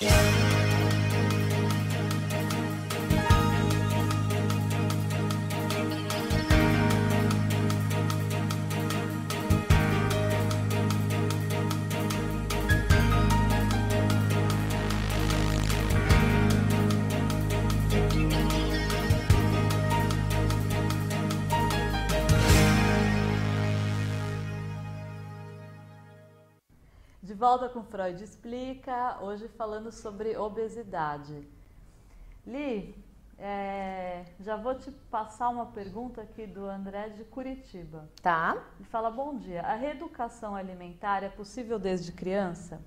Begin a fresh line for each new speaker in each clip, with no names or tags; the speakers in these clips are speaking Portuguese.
De volta com Freud Explica, hoje falando sobre obesidade. Li, é, já vou te passar uma pergunta aqui do André de Curitiba.
Tá.
Ele fala: Bom dia, a reeducação alimentar é possível desde criança?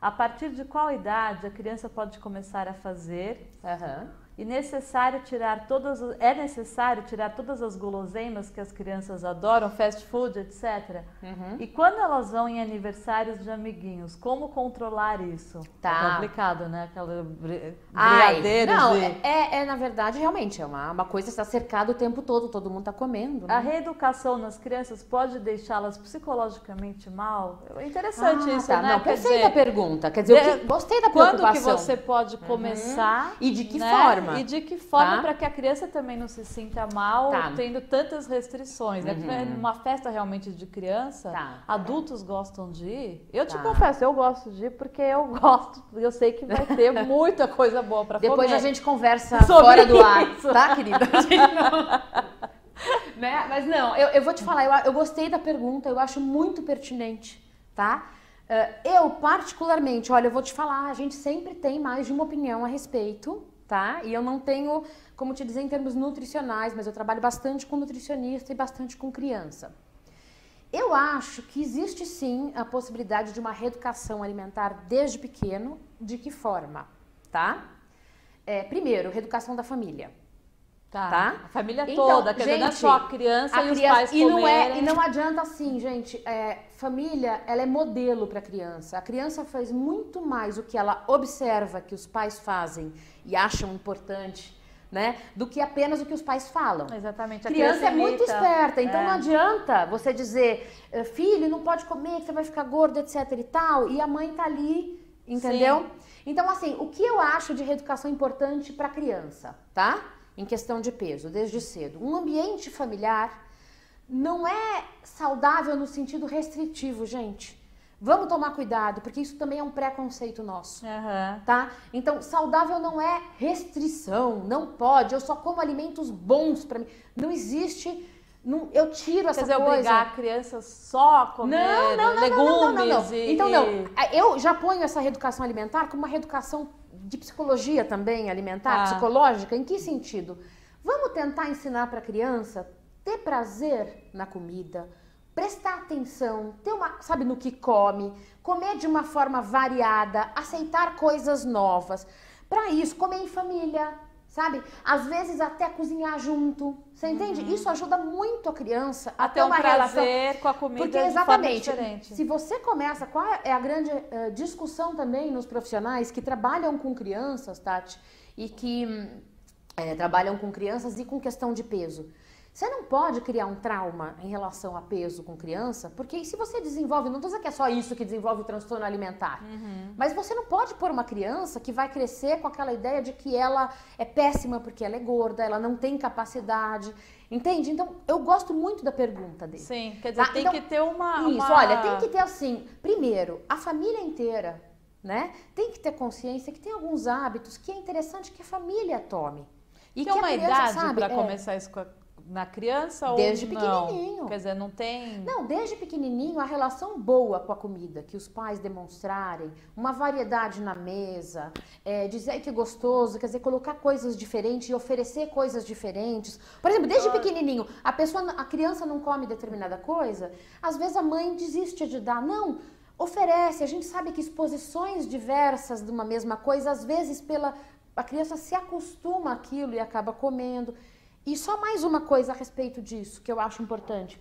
A partir de qual idade a criança pode começar a fazer?
Aham.
E necessário tirar todas, é necessário tirar todas as guloseimas que as crianças adoram, fast food, etc.
Uhum.
E quando elas vão em aniversários de amiguinhos, como controlar isso?
Tá.
É complicado, né? Aquela bri-
Ai,
brigadeiros
não,
de...
é, é, na verdade, realmente, é uma, uma coisa que está cercada o tempo todo, todo mundo está comendo. Né?
A reeducação nas crianças pode deixá-las psicologicamente mal? É interessante
Ah,
isso,
tá.
né?
Não,
Quer
perfeita
dizer,
a pergunta. Quer dizer, eu
de-
que- gostei da
Quando que
preocupação.
você pode começar?
E de que
né?
forma?
E de que forma
Tá.
para que a criança também não se sinta mal
Tá.
tendo tantas restrições. Né? Porque
Uhum.
numa festa realmente de criança,
Tá.
adultos gostam de ir. Eu te
Tá.
confesso, eu gosto de ir porque eu gosto, eu sei que vai ter muita coisa boa para comer.
Depois a gente conversa
Sobre
fora do ar,
isso.
tá, querida? A gente não- né? Mas não, eu, eu vou te falar, eu, eu gostei da pergunta, eu acho muito pertinente, tá? Eh, eu, particularmente, olha, eu vou te falar, a gente sempre tem mais de uma opinião a respeito, tá? E eu não tenho, como te dizer, em termos nutricionais, mas eu trabalho bastante com nutricionista e bastante com criança. Eu acho que existe sim a possibilidade de uma reeducação alimentar desde pequeno. De que forma? Tá? É, primeiro, reeducação da família.
Tá.
Tá?
A família
Então,
toda, quer dizer, não é
gente,
só a criança
A
e os
criança-
pais
e não é. E não adianta assim, gente. é, família, ela é modelo para a criança. A criança faz muito mais o que ela observa que os pais fazem e acham importante, né? Do que apenas o que os pais falam.
Exatamente. A
criança, é muito esperta, então
É.
não adianta você dizer, "Eh, filho, não pode comer, que você vai ficar gordo, etc e tal, e a mãe tá ali, entendeu? Então, assim, o que eu acho de reeducação importante para criança, tá? Em questão de peso, desde cedo. Um ambiente familiar não é saudável no sentido restritivo, gente. Vamos tomar cuidado, porque isso também é um preconceito nosso
Aham.
tá? Então, saudável não é restrição, não pode. Eu só como alimentos bons pra mim. Não existe. Não, eu tiro essa
Quer dizer,
coisa.
obrigar a criança só a comer
Não, não, não,
legumes
não, não, não, não.
e...
Então, não.
e-
Eu já ponho essa reeducação alimentar como uma reeducação de psicologia também alimentar,
Tá.
psicológica. Em que sentido? Vamos tentar ensinar para a criança ter prazer na comida, prestar atenção, ter uma, sabe, no que come, comer de uma forma variada, aceitar coisas novas. Para isso, comer em família, sabe? Às vezes até cozinhar junto. Você entende? Isso ajuda muito a criança a,
a
ter
ter um
uma relação
com a comida
porque exatamente,
diferente.
se você começa, qual é a grande eh, discussão também nos profissionais que trabalham com crianças, Tati, e que hum, eh, trabalham com crianças e com questão de peso. Você não pode criar um trauma em relação a peso com criança, porque se você desenvolve, não estou dizendo que é só isso que desenvolve o transtorno alimentar,
Uhum.
mas você não pode pôr uma criança que vai crescer com aquela ideia de que ela é péssima porque ela é gorda, ela não tem capacidade, entende? Então, eu gosto muito da pergunta dele.
Sim, quer dizer,
Tá,
tem
então,
que ter uma...
Isso,
uma-
olha, tem que ter assim, primeiro, a família inteira, né? Tem que ter consciência que tem alguns hábitos que é interessante que a família tome. E
Tem
que
uma
a criança,
idade para
é,
começar isso com a- na criança
Desde
ou não?
pequenininho.
Quer dizer, não tem...
Não, desde pequenininho, a relação boa com a comida, que os pais demonstrarem, uma variedade na mesa, é, dizer que é gostoso, quer dizer, colocar coisas diferentes e oferecer coisas diferentes. Por exemplo, desde pequenininho, a pessoa, a criança não come determinada coisa, às vezes a mãe desiste de dar. Não, oferece. A gente sabe que exposições diversas de uma mesma coisa, às vezes pela a criança se acostuma àquilo e acaba comendo. E só mais uma coisa a respeito disso que eu acho importante.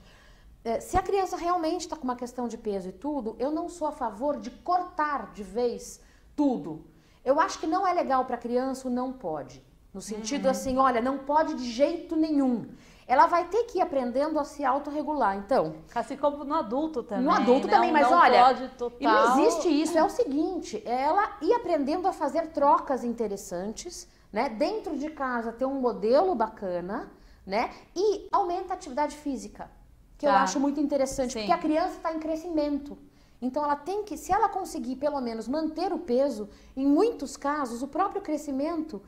É, se a criança realmente está com uma questão de peso e tudo, eu não sou a favor de cortar de vez tudo. Eu acho que não é legal para a criança o não pode. No sentido uhum. assim, olha, não pode de jeito nenhum. Ela vai ter que ir aprendendo a se autorregular. Então.
Assim como no adulto também.
No adulto
né?
também, mas
não
olha.
Pode total...
E não existe isso. É o seguinte: é ela ir aprendendo a fazer trocas interessantes, né? Dentro de casa ter um modelo bacana, né? E aumenta a atividade física. Que tá. eu acho muito interessante, Sim. porque a criança está em crescimento. Então ela tem que, se ela conseguir pelo menos manter o peso, em muitos casos, o próprio crescimento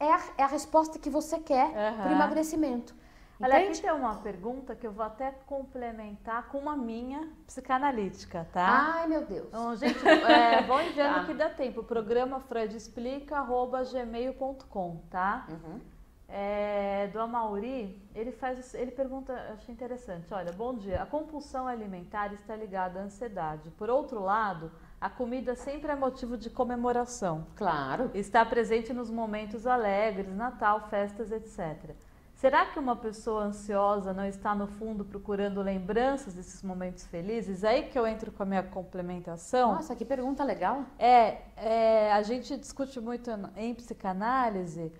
é a, é a resposta que você quer uhum. para o emagrecimento.
Olha, aqui tem uma pergunta que eu vou até complementar com uma minha psicanalítica, tá?
Ai, meu Deus.
Então, gente, é, vão enviando tá. que dá tempo. Programa freudexplica.gmail.com, tá? Uhum. É, do Amauri, ele faz, ele pergunta, achei interessante. Olha, bom dia. A compulsão alimentar está ligada à ansiedade. Por outro lado, a comida sempre é motivo de comemoração.
Claro.
Está presente nos momentos alegres, Natal, festas, etc. Será que uma pessoa ansiosa não está no fundo procurando lembranças desses momentos felizes? É aí que eu entro com a minha complementação.
Nossa, que pergunta legal.
É, é a gente discute muito em psicanálise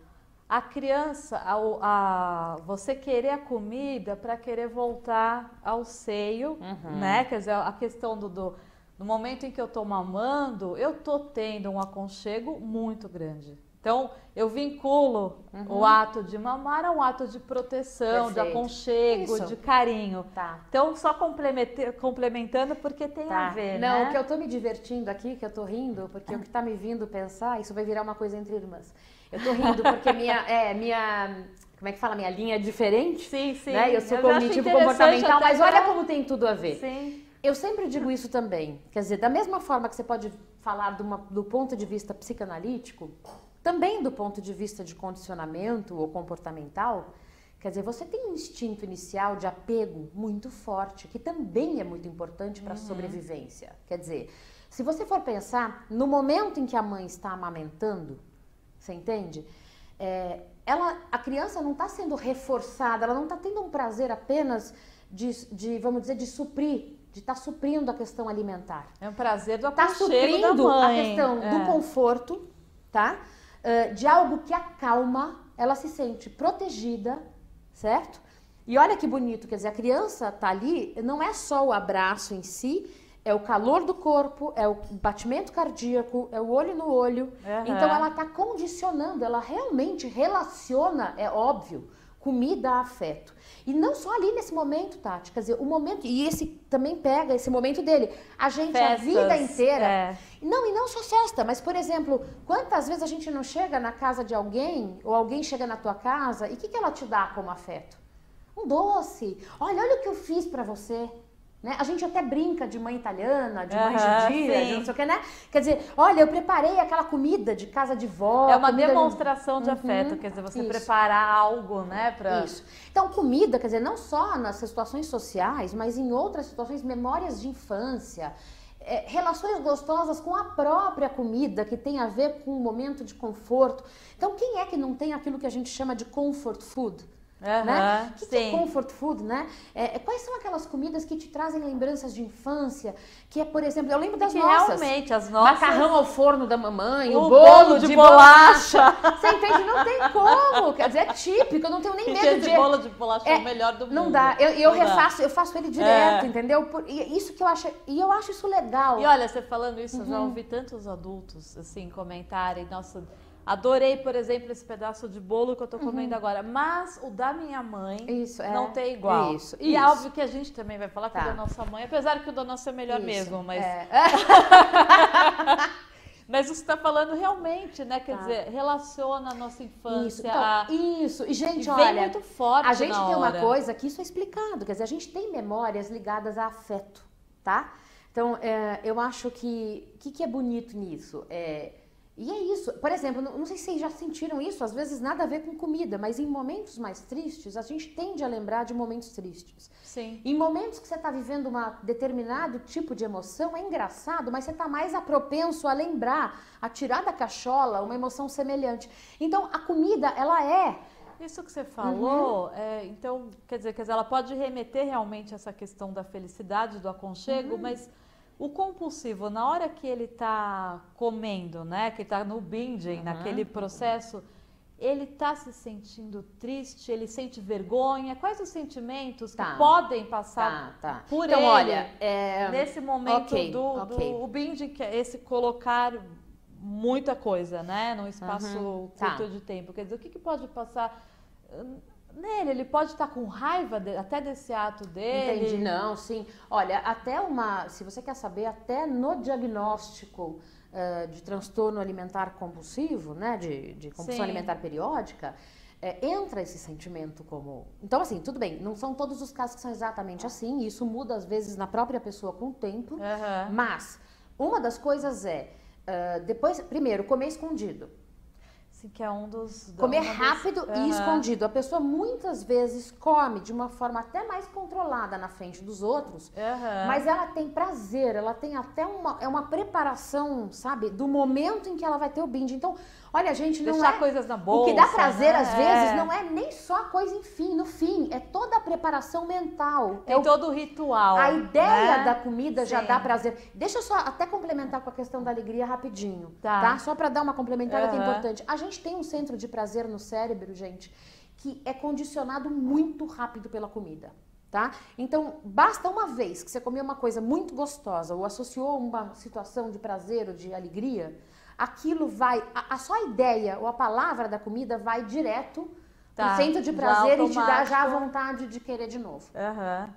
a criança, a, a você querer a comida para querer voltar ao seio, uhum. né? Quer dizer, a questão do, do no momento em que eu estou mamando, eu estou tendo um aconchego muito grande. Então, eu vinculo uhum. o ato de mamar a um ato de proteção, Perfeito. de aconchego, Isso. de carinho. Tá. Então, só complementando porque tem tá. a ver,
Não,
né?
o que eu estou me divertindo aqui, que eu estou rindo, porque o que está me vindo pensar, isso vai virar uma coisa entre irmãs. Eu estou rindo porque minha, é, minha como é que fala, minha linha é diferente.
Sim, sim.
Né? Eu sou eu cognitivo comportamental, mas olha como tem tudo a ver. Sim. Eu sempre digo isso também. Quer dizer, da mesma forma que você pode falar uma, do ponto de vista psicanalítico, também do ponto de vista de condicionamento ou comportamental, quer dizer, você tem um instinto inicial de apego muito forte, que também é muito importante para a uhum. sobrevivência. Quer dizer, se você for pensar, no momento em que a mãe está amamentando, você entende? É, ela, a criança não está sendo reforçada, ela não está tendo um prazer apenas de, de, vamos dizer, de suprir, de estar tá suprindo a questão alimentar.
É um prazer do Está suprindo
a questão é. do conforto, tá? De algo que acalma, ela se sente protegida, certo? E olha que bonito, quer dizer, a criança tá ali, não é só o abraço em si, é o calor do corpo, é o batimento cardíaco, é o olho no olho. Uhum. Então ela está condicionando, ela realmente relaciona, é óbvio, comida a afeto. E não só ali nesse momento, Tati, quer dizer, o momento, e esse também pega esse momento dele. A gente Festas, a vida inteira. É. Não, e não só festa, mas por exemplo, quantas vezes a gente não chega na casa de alguém, ou alguém chega na tua casa, e o que, que ela te dá como afeto? Um doce. Olha, olha o que eu fiz para você. Né? A gente até brinca de mãe italiana, de mãe uhum, judia, de não sei o que, né? Quer dizer, olha, eu preparei aquela comida de casa de vó.
É uma demonstração de, de afeto, uhum, quer dizer, você isso. preparar algo, né? Pra...
Isso. Então, comida, quer dizer, não só nas situações sociais, mas em outras situações, memórias de infância. É, relações gostosas com a própria comida, que tem a ver com um momento de conforto. Então, quem é que não tem aquilo que a gente chama de comfort food? Uhum, né? O que, que, é comfort food, né? É, é, quais são aquelas comidas que te trazem lembranças de infância? Que é, por exemplo, eu lembro das que nossas.
Realmente, as nossas.
Macarrão ao forno da mamãe,
o, o bolo, bolo, de, de bolacha.
bolacha. Você entende? Não tem como. Quer dizer, é típico, eu não tenho nem medo
de. bolo de bolacha é, é o melhor do mundo.
Não dá. Eu, eu refaço, dá. eu faço ele direto, é. entendeu? Por, e isso que eu acho. E eu acho isso legal.
E olha, você falando isso, uhum. eu já uhum. ouvi tantos adultos assim comentarem, nossa Adorei, por exemplo, esse pedaço de bolo que eu tô comendo uhum. agora. Mas o da minha mãe
isso, é,
não tem igual. Isso, e é isso. óbvio que a gente também vai falar tá. que o da nossa mãe, apesar que o da nossa é melhor isso, mesmo, mas. É. Mas você está falando realmente, né? Quer tá. dizer, relaciona a nossa infância.
Isso, então,
a...
isso. E, gente, e olha.
muito forte.
A gente tem
hora.
uma coisa que isso é explicado. Quer dizer, a gente tem memórias ligadas a afeto, tá? Então, é, eu acho que. O que, que é bonito nisso? É e é isso. Por exemplo, não, sei se vocês já sentiram isso, às vezes nada a ver com comida, mas em momentos mais tristes, a gente tende a lembrar de momentos tristes.
Sim.
Em momentos que você está vivendo um determinado tipo de emoção, é engraçado, mas você está mais propenso a lembrar, a tirar da cachola uma emoção semelhante. Então, a comida, ela é
isso que você falou, uhum. é, então, quer dizer, quer dizer, ela pode remeter realmente a essa questão da felicidade, do aconchego, uhum. mas o compulsivo, na hora que ele está comendo, né, que está no binging, uhum. naquele processo, ele está se sentindo triste, ele sente vergonha? Quais os sentimentos
Tá.
que podem passar
Tá, tá.
por
então,
ele
olha, é,
nesse momento
ok,
do,
ok.
do o binge, que é esse colocar muita coisa, né, num espaço
Uhum,
curto de tempo? Quer dizer, o que, que pode passar hum, nele? Ele pode estar com raiva de- até desse ato dele?
Entendi, não, sim. Olha, até uma, se você quer saber, até no diagnóstico eh, de transtorno alimentar compulsivo, né, de, de compulsão
Sim.
alimentar periódica, eh, entra esse sentimento como. Então, assim, tudo bem, não são todos os casos que são exatamente assim, e isso muda às vezes na própria pessoa com o tempo,
Aham.
mas uma das coisas é, eh, depois, primeiro, comer escondido.
Sim, que é um dos...
Comer rápido e escondido. A pessoa muitas vezes come de uma forma até mais controlada na frente dos outros,
Aham.
mas ela tem prazer, ela tem até uma, é uma preparação, sabe, do momento em que ela vai ter o binge. Então, olha, gente, não
Deixar
é.
coisas na
o
bolsa.
que dá prazer,
né?
às vezes, não é nem só a coisa enfim, no fim, é toda a preparação mental.
Tem
é o
todo o ritual.
a ideia
né?
da comida já
Sim.
dá prazer. Deixa eu só até complementar com a questão da alegria rapidinho,
Tá.
tá? Só para dar uma complementada que é importante. A gente tem um centro de prazer no cérebro, gente, que é condicionado muito rápido pela comida. Tá? Então, basta uma vez que você comeu uma coisa muito gostosa ou associou uma situação de prazer ou de alegria, aquilo vai, a, a só ideia ou a palavra da comida vai direto
Tá,
centro de prazer e te dá já a vontade de querer de novo. Tá?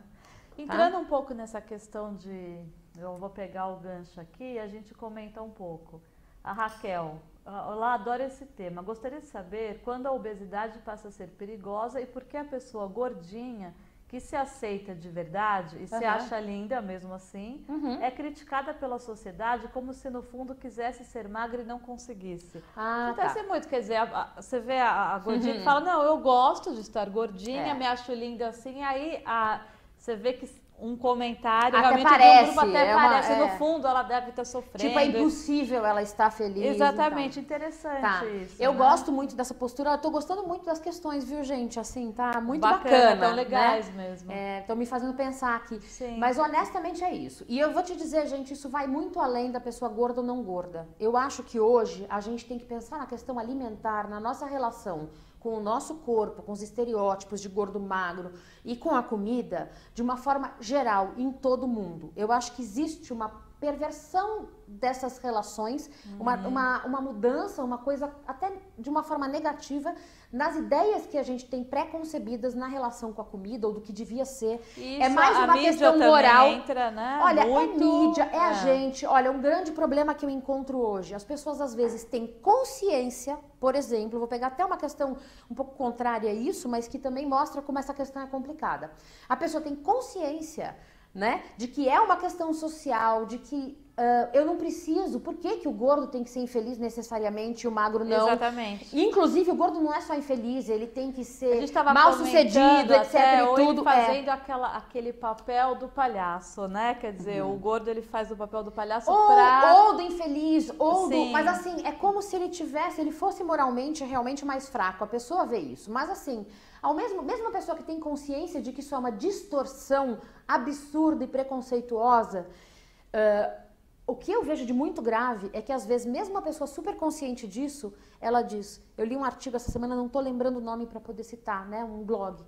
Entrando um pouco nessa questão de. Eu vou pegar o gancho aqui e a gente comenta um pouco. A Raquel, ela adora esse tema. Gostaria de saber quando a obesidade passa a ser perigosa e por que a pessoa gordinha, que se aceita de verdade e se
Aham.
acha linda mesmo assim,
Uhum.
é criticada pela sociedade como se no fundo quisesse ser magra e não conseguisse.
Ah, tá.
Acontece muito, quer dizer, a- a- você vê a, a gordinha que fala, não, eu gosto de estar gordinha,
É.
me acho linda assim, aí a, você vê que um comentário
Até
realmente
parece,
grupo até
é uma-
parece,
é.
no fundo ela deve estar sofrendo.
Tipo, é impossível ela estar feliz.
Exatamente, interessante
Tá.
isso.
Eu
né?
gosto muito dessa postura. Eu tô gostando muito das questões, viu, gente? Assim, tá muito
bacana,
bacana.
tão
né?
legais mesmo.
Estão me fazendo pensar aqui.
Sim.
Mas honestamente é isso. E eu vou te dizer, gente, isso vai muito além da pessoa gorda ou não gorda. Eu acho que hoje a gente tem que pensar na questão alimentar, na nossa relação com o nosso corpo, com os estereótipos de gordo magro e com a comida de uma forma geral, em todo mundo. Eu acho que existe uma perversão dessas relações, uma,
Uhum.
uma, uma mudança, uma coisa até de uma forma negativa nas ideias que a gente tem pré-concebidas na relação com a comida ou do que devia ser.
Isso,
é mais uma questão moral.
entra, né?
Olha,
muito,
é mídia, é, a gente. Olha, um grande problema que eu encontro hoje. As pessoas às vezes têm consciência, por exemplo, vou pegar até uma questão um pouco contrária a isso, mas que também mostra como essa questão é complicada. A pessoa tem consciência, né, de que é uma questão social, de que ah, eu não preciso. Por que, que o gordo tem que ser infeliz necessariamente e o magro não?
Exatamente.
Inclusive, o gordo não é só infeliz, ele tem que ser mal sucedido, etc.
até,
e tudo. É.
fazendo aquela, aquele papel do palhaço, né? Quer dizer, o gordo ele faz o papel do palhaço
Ou,
pra...
ou do infeliz, ou
Sim.
do. Mas assim, é como se ele tivesse, ele fosse moralmente realmente mais fraco. A pessoa vê isso. Mas assim, ao mesmo, mesmo a pessoa que tem consciência de que isso é uma distorção absurda e preconceituosa. ah, o que eu vejo de muito grave é que às vezes, mesmo uma pessoa super consciente disso, ela diz: Eu li um artigo essa semana, não tô lembrando o nome para poder citar, né? Um blog.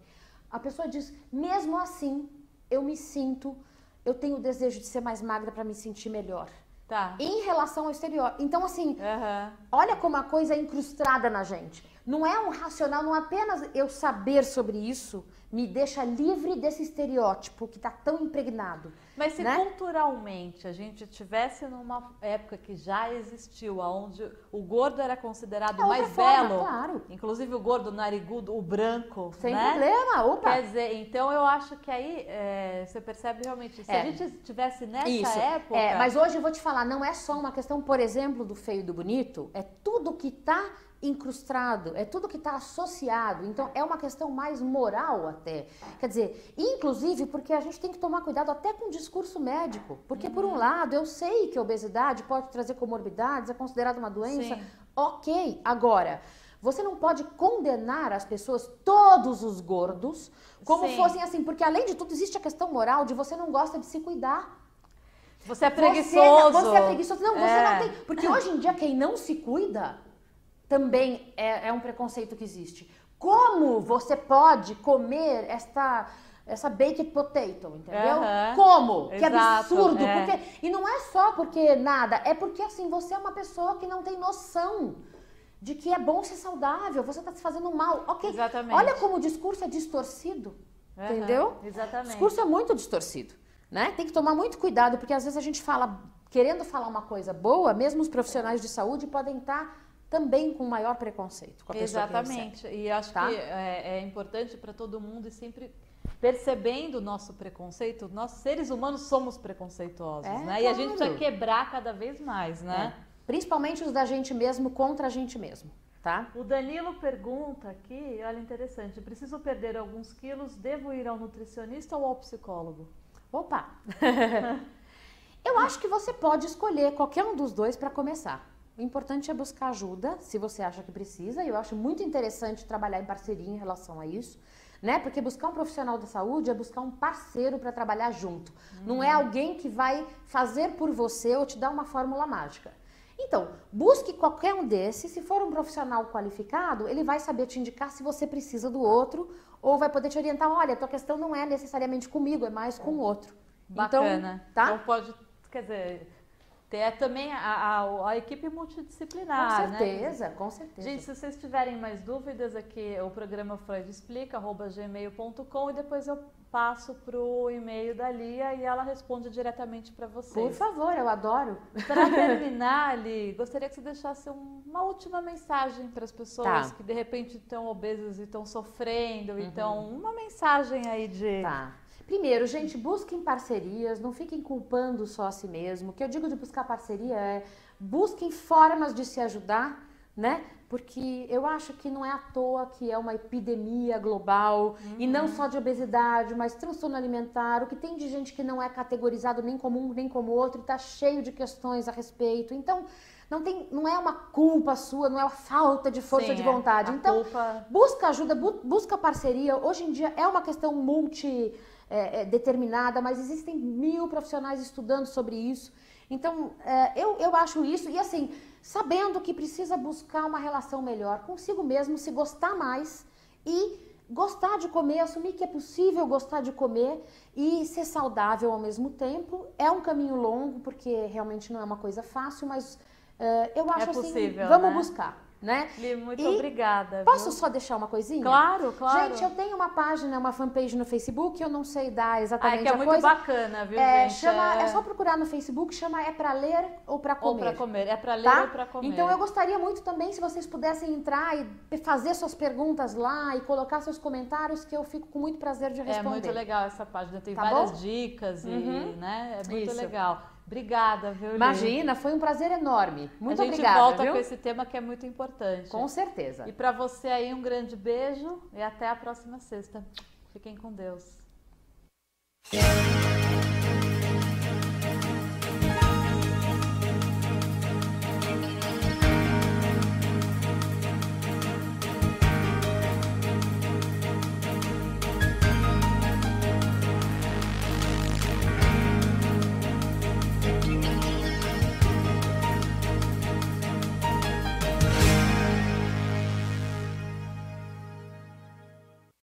A pessoa diz: Mesmo assim, eu me sinto, eu tenho o desejo de ser mais magra para me sentir melhor
Tá.
em relação ao exterior. Então, assim,
Aham.
olha como a coisa é incrustada na gente. Não é um racional, não é apenas eu saber sobre isso me deixa livre desse estereótipo que está tão impregnado.
Mas se
né?
culturalmente a gente tivesse numa época que já existiu, onde o gordo era considerado
É
mais
forma,
belo,
claro.
inclusive o gordo narigudo, o branco,
Sem
né?
problema. Opa!
Quer dizer, então eu acho que aí é, você percebe realmente, se
É.
a gente tivesse nessa
Isso.
época.
É, mas hoje eu vou te falar, não é só uma questão, por exemplo, do feio e do bonito, é tudo que está incrustado, é tudo que está associado. Então é uma questão mais moral até. Quer dizer, inclusive porque a gente tem que tomar cuidado até com o discurso médico. Porque, por um lado, eu sei que a obesidade pode trazer comorbidades, é considerada uma doença.
Sim.
Ok. Agora. Você não pode condenar as pessoas, todos os gordos, como
Sim.
fossem assim, porque além de tudo existe a questão moral de você não gosta de se cuidar.
Você é
Você,
preguiçoso.
não, você é preguiçoso. Não, você
É.
não tem. Porque hoje em dia, quem não se cuida também é, é um preconceito que existe. Como você pode comer esta essa baked potato, entendeu?
Aham.
Como? Que
Exato,
absurdo!
é.
Porque, e não é só porque nada, é porque assim, você é uma pessoa que não tem noção de que é bom ser saudável, você está se fazendo mal. Ok.
Exatamente.
Olha como o discurso é distorcido.
Aham,
Entendeu? O
Exatamente.
discurso é muito distorcido, né? Tem que tomar muito cuidado, porque às vezes a gente fala, querendo falar uma coisa boa, mesmo os profissionais de saúde podem estar também com maior preconceito com a pessoa que recebe.
Exatamente. E acho
Tá?
que é, é importante para todo mundo e sempre percebendo o nosso preconceito, nós seres humanos somos preconceituosos,
É,
né? E a gente
claro.
precisa quebrar cada vez mais, né?
É. Principalmente os da gente mesmo contra a gente mesmo, tá?
O Danilo pergunta aqui, olha interessante, preciso perder alguns quilos, devo ir ao nutricionista ou ao psicólogo?
Opa! Eu acho que você pode escolher qualquer um dos dois para começar. O importante é buscar ajuda, se você acha que precisa. E eu acho muito interessante trabalhar em parceria em relação a isso, né? Porque buscar um profissional da saúde é buscar um parceiro para trabalhar junto. Não é alguém que vai fazer por você ou te dar uma fórmula mágica. Então, busque qualquer um desses. Se for um profissional qualificado, ele vai saber te indicar se você precisa do outro ou vai poder te orientar. Olha, tua questão não é necessariamente comigo, é mais com o outro.
Bacana.
Então, tá?
Então pode, quer dizer, ter também a, a, a equipe multidisciplinar,
com
né?
certeza, com certeza.
Gente, se vocês tiverem mais dúvidas aqui, o programa Freud Explica, arroba gmail.com e depois eu passo pro e-mail da Lia e ela responde diretamente para
Por
vocês.
favor, eu adoro.
Para terminar, Ali, gostaria que você deixasse um- uma última mensagem para as pessoas
Tá.
que de repente estão obesas e estão sofrendo, então uma mensagem aí de
Tá. Primeiro, gente, busquem parcerias, não fiquem culpando só a si mesmo. O que eu digo de buscar parceria é busquem formas de se ajudar, né? Porque eu acho que não é à toa que é uma epidemia global e não só de obesidade, mas transtorno alimentar. O que tem de gente que não é categorizado nem como um nem como outro, está cheio de questões a respeito. Então, não, tem, não é uma culpa sua, não é uma falta de força
Sim,
de
é,
vontade.
a
Então,
culpa-
Busca ajuda, bu- busca parceria. Hoje em dia é uma questão multi é, é, determinada, mas existem mil profissionais estudando sobre isso. Então, é, eu, eu acho isso, e assim, sabendo que precisa buscar uma relação melhor consigo mesmo, se gostar mais e gostar de comer, assumir que é possível gostar de comer e ser saudável ao mesmo tempo. É um caminho longo, porque realmente não é uma coisa fácil, mas é, eu acho assim,
possível,
vamos
né?
buscar, né?
Li, muito
E
obrigada.
Posso
viu?
só deixar uma coisinha?
Claro, claro.
Gente, eu tenho uma página, uma fanpage no Facebook, eu não sei dar
Ah, é
exatamente
que é
a
muito
coisa.
bacana, viu,
é,
gente?
chama, é... só procurar no Facebook, chama É Pra Ler ou Pra
Ou
Comer.
pra comer. É pra ler
Tá?
ou pra comer.
Então eu gostaria muito também se vocês pudessem entrar e fazer suas perguntas lá e colocar seus comentários, que eu fico com muito prazer de
É
responder.
muito legal essa página, tem
Tá
várias
bom?
dicas e,
Uhum.
né? É muito
Isso.
legal. Obrigada, viu?
Imagina, foi um prazer enorme. Muito obrigada.
A gente
obrigada,
volta
viu?
com esse tema que é muito importante.
Com certeza.
E para você aí um grande beijo e até a próxima sexta. Fiquem com Deus.